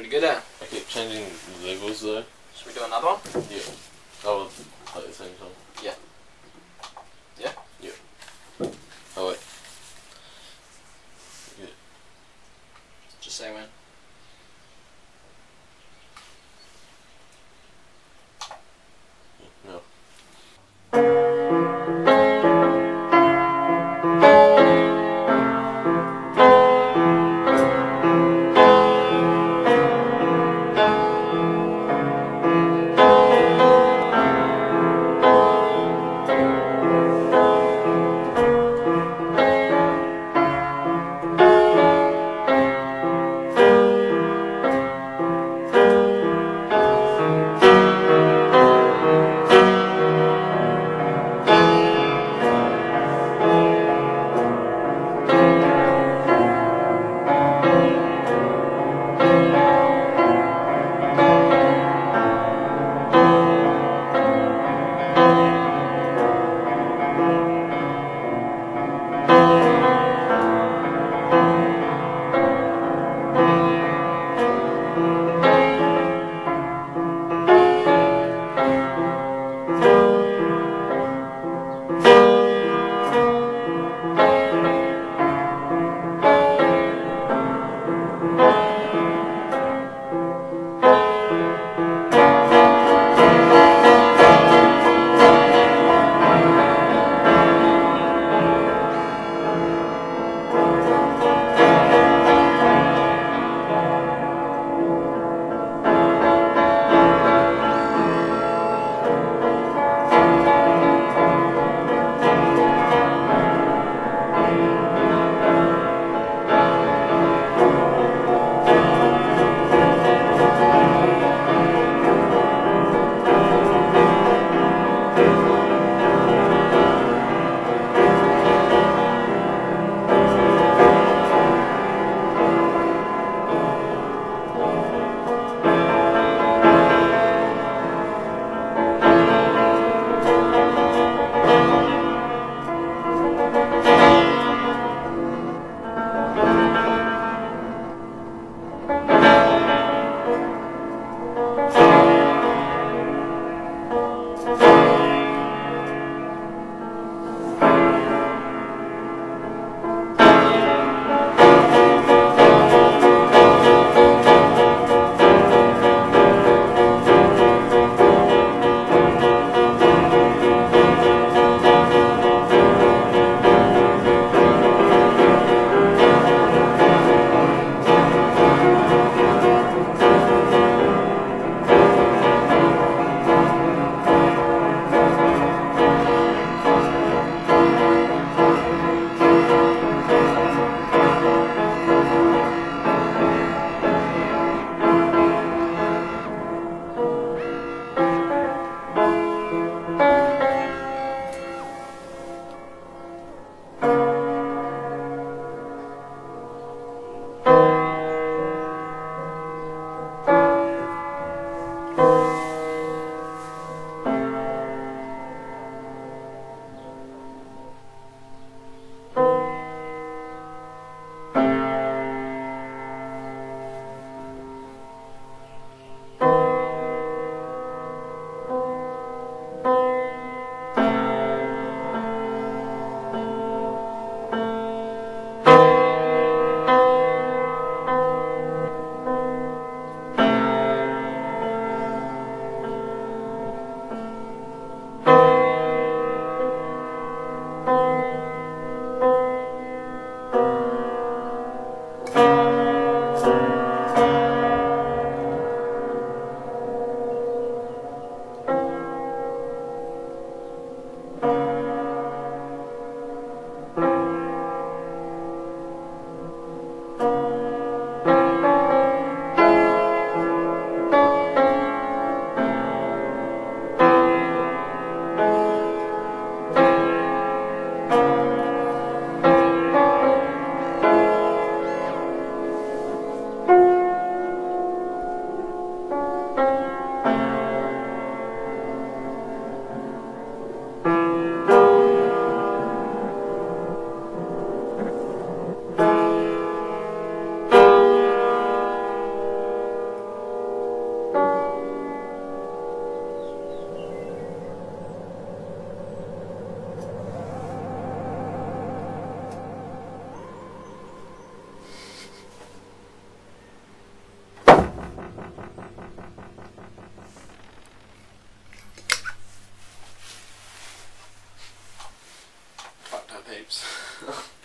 pretty good, eh? I keep changing levels though. Should we do another one? Yeah. Oh, at the same time. Yeah. Yeah? Yeah. Oh wait. Yeah. Just say when.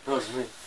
Rozumeio.